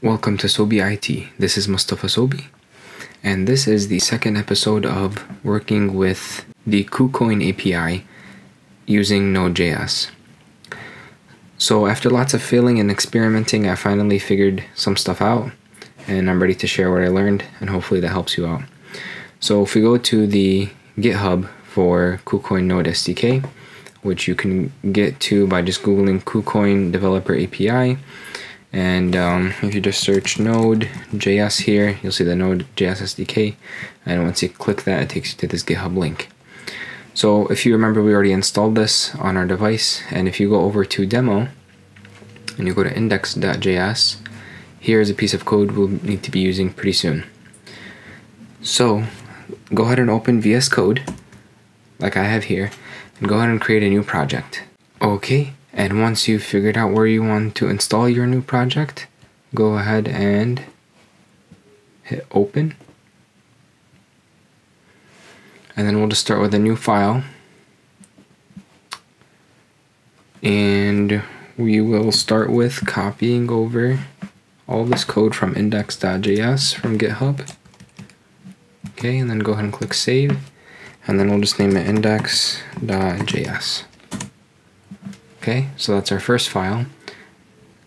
Welcome to Soby IT. This is Mustafa Soby, and this is the second episode of working with the KuCoin API using Node.js. So, after lots of failing and experimenting, I finally figured some stuff out, and I'm ready to share what I learned, and hopefully that helps you out. So, if we go to the GitHub for KuCoin Node SDK, which you can get to by just googling KuCoin Developer API and um, if you just search Node.js here, you'll see the Node.js SDK. And once you click that, it takes you to this GitHub link. So if you remember, we already installed this on our device. And if you go over to demo and you go to index.js, here's a piece of code we'll need to be using pretty soon. So go ahead and open VS Code, like I have here, and go ahead and create a new project. Okay, and once you've figured out where you want to install your new project, go ahead and hit open. And then we'll just start with a new file. And we will start with copying over all this code from index.js from GitHub. Okay, and then go ahead and click save. And then we'll just name it index.js. Okay, so that's our first file.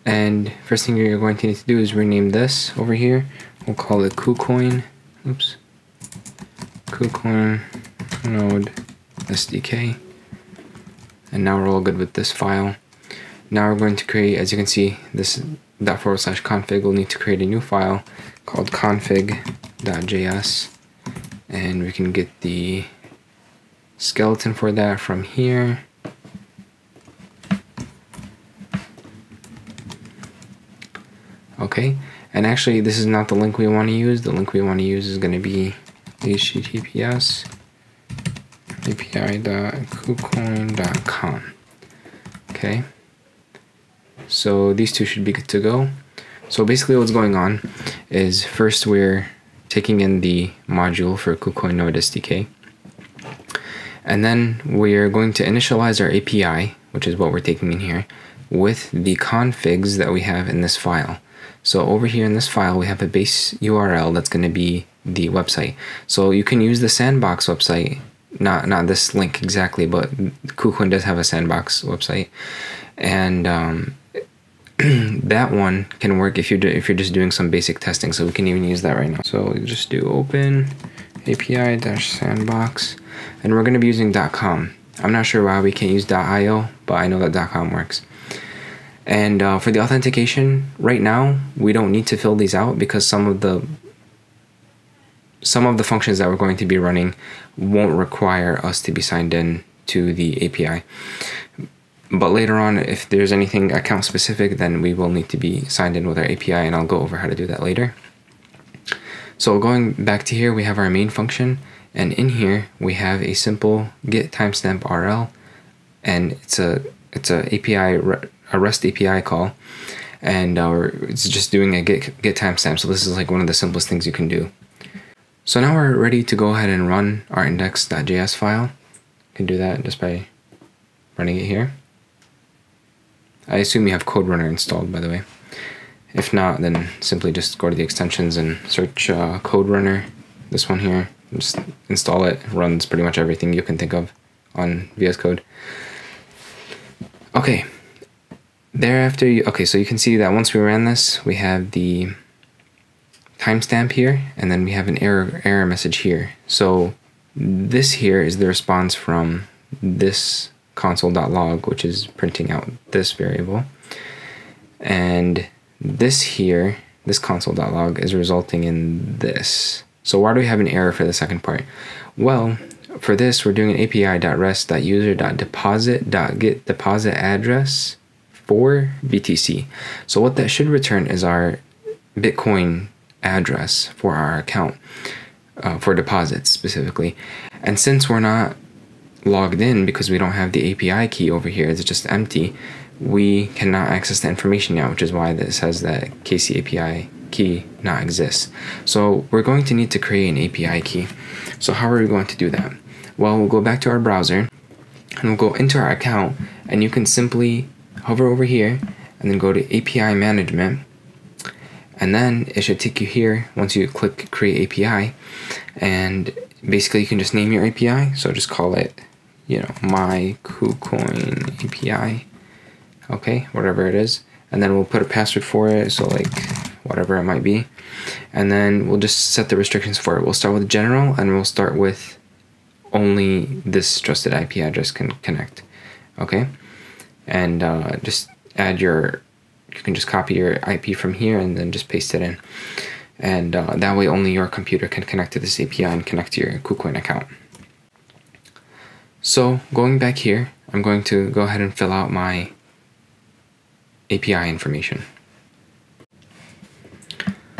And first thing you're going to need to do is rename this over here. We'll call it KuCoin. Oops. KuCoin node SDK. And now we're all good with this file. Now we're going to create, as you can see, this dot forward slash config. We'll need to create a new file called config.js. And we can get the skeleton for that from here. okay and actually this is not the link we want to use. The link we want to use is going to be https api.kucoin.com okay? So these two should be good to go. So basically what's going on is first we're taking in the module for KuCoin Node SDK and then we're going to initialize our API which is what we're taking in here with the configs that we have in this file so over here in this file, we have a base URL that's going to be the website. So you can use the sandbox website, not not this link exactly, but KuCoin does have a sandbox website, and um, that one can work if you're if you're just doing some basic testing. So we can even use that right now. So just do open API sandbox, and we're going to be using .com. I'm not sure why we can't use .io, but I know that .com works. And uh, for the authentication, right now we don't need to fill these out because some of the some of the functions that we're going to be running won't require us to be signed in to the API. But later on, if there's anything account specific, then we will need to be signed in with our API, and I'll go over how to do that later. So going back to here, we have our main function, and in here we have a simple get timestamp RL, and it's a it's a API a REST API call, and uh, it's just doing a get, get timestamp. So this is like one of the simplest things you can do. So now we're ready to go ahead and run our index.js file. You can do that just by running it here. I assume you have Code Runner installed, by the way. If not, then simply just go to the extensions and search uh, Code Runner. This one here, just install it. it. Runs pretty much everything you can think of on VS Code. Okay, Thereafter, you, okay, so you can see that once we ran this, we have the timestamp here, and then we have an error error message here. So this here is the response from this console.log, which is printing out this variable. And this here, this console.log, is resulting in this. So why do we have an error for the second part? Well, for this, we're doing an api.rest.user.deposit.get deposit address for BTC. So what that should return is our Bitcoin address for our account uh, for deposits specifically. And since we're not logged in because we don't have the API key over here, it's just empty, we cannot access the information yet, which is why this says that KC API key not exists. So we're going to need to create an API key. So how are we going to do that? Well, we'll go back to our browser and we'll go into our account and you can simply hover over here and then go to API management And then it should take you here once you click create API. And basically you can just name your API. So just call it, you know, my KuCoin API. Okay, whatever it is. And then we'll put a password for it. So like whatever it might be. And then we'll just set the restrictions for it. We'll start with general and we'll start with only this trusted IP address can connect. Okay, and uh, just add your. You can just copy your IP from here and then just paste it in, and uh, that way only your computer can connect to this API and connect to your KuCoin account. So going back here, I'm going to go ahead and fill out my API information.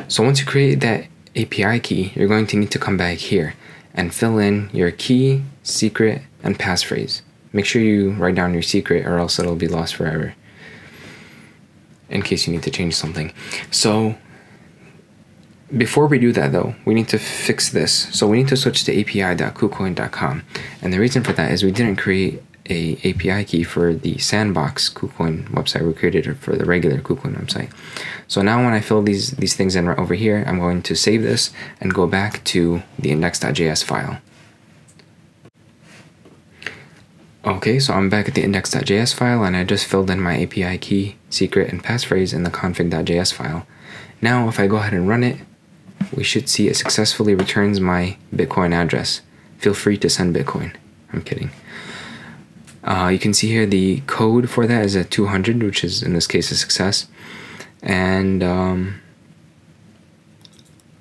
So once you create that API key, you're going to need to come back here and fill in your key, secret, and passphrase. Make sure you write down your secret or else it'll be lost forever in case you need to change something. So before we do that though, we need to fix this. So we need to switch to api.kucoin.com. And the reason for that is we didn't create a API key for the sandbox KuCoin website. We created it for the regular KuCoin website. So now when I fill these, these things in right over here, I'm going to save this and go back to the index.js file. Okay, so I'm back at the index.js file and I just filled in my API key, secret, and passphrase in the config.js file. Now if I go ahead and run it, we should see it successfully returns my Bitcoin address. Feel free to send Bitcoin. I'm kidding. Uh, you can see here the code for that is a 200, which is in this case a success. And um,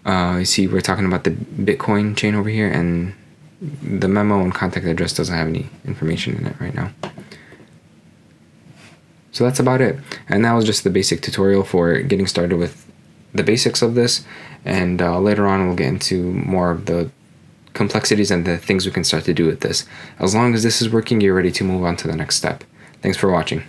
uh, you see we're talking about the Bitcoin chain over here, and the memo and contact address doesn't have any information in it right now. So that's about it. And that was just the basic tutorial for getting started with the basics of this. And uh, later on, we'll get into more of the complexities and the things we can start to do with this. As long as this is working, you're ready to move on to the next step. Thanks for watching.